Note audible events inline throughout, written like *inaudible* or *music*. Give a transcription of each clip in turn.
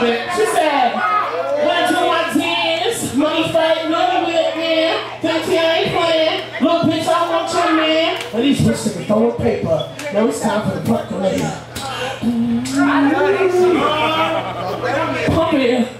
Robert. She said, one, two, one, tens, money fight, no with man, think you ain't playing, little bitch, I want your man. But these bitches can throw paper. Now it's time for the puck to lay. Pump it.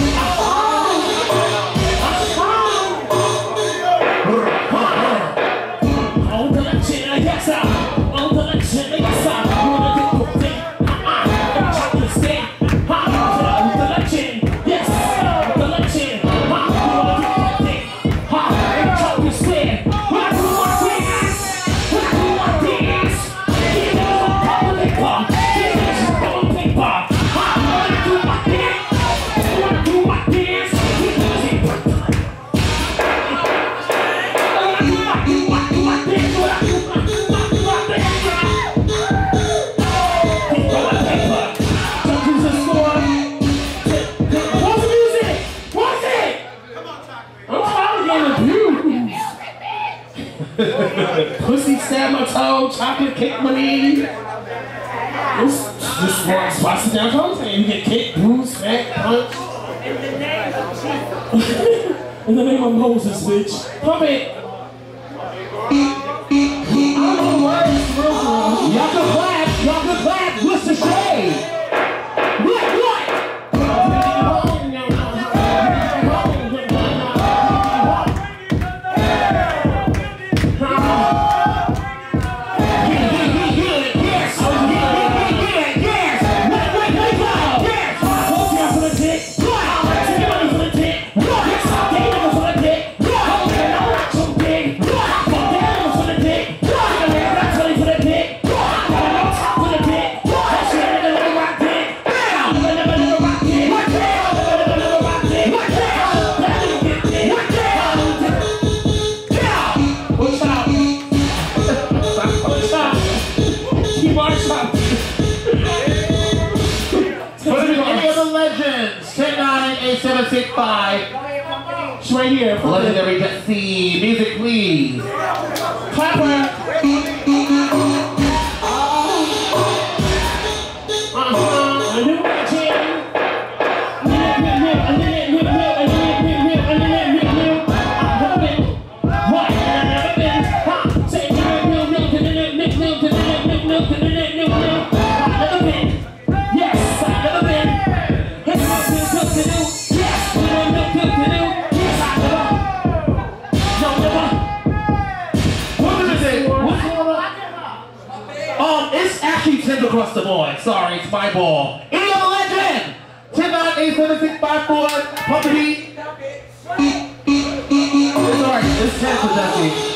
*laughs* Pussy sabotage, chocolate cake money. This just wants spicy down comes and you get kicked, bruised, fat, punch. *laughs* In the name of Moses, bitch. Pump it. Y'all can 698765. It's right here. Legendary Betsy. Music, please. Clapper. Um, it's actually Tim across the board. Sorry, it's my ball. Any other legend? 10, 9, 8, 7, 6, 5, 4, pump the beat. It's alright, it's 10 for Dusty.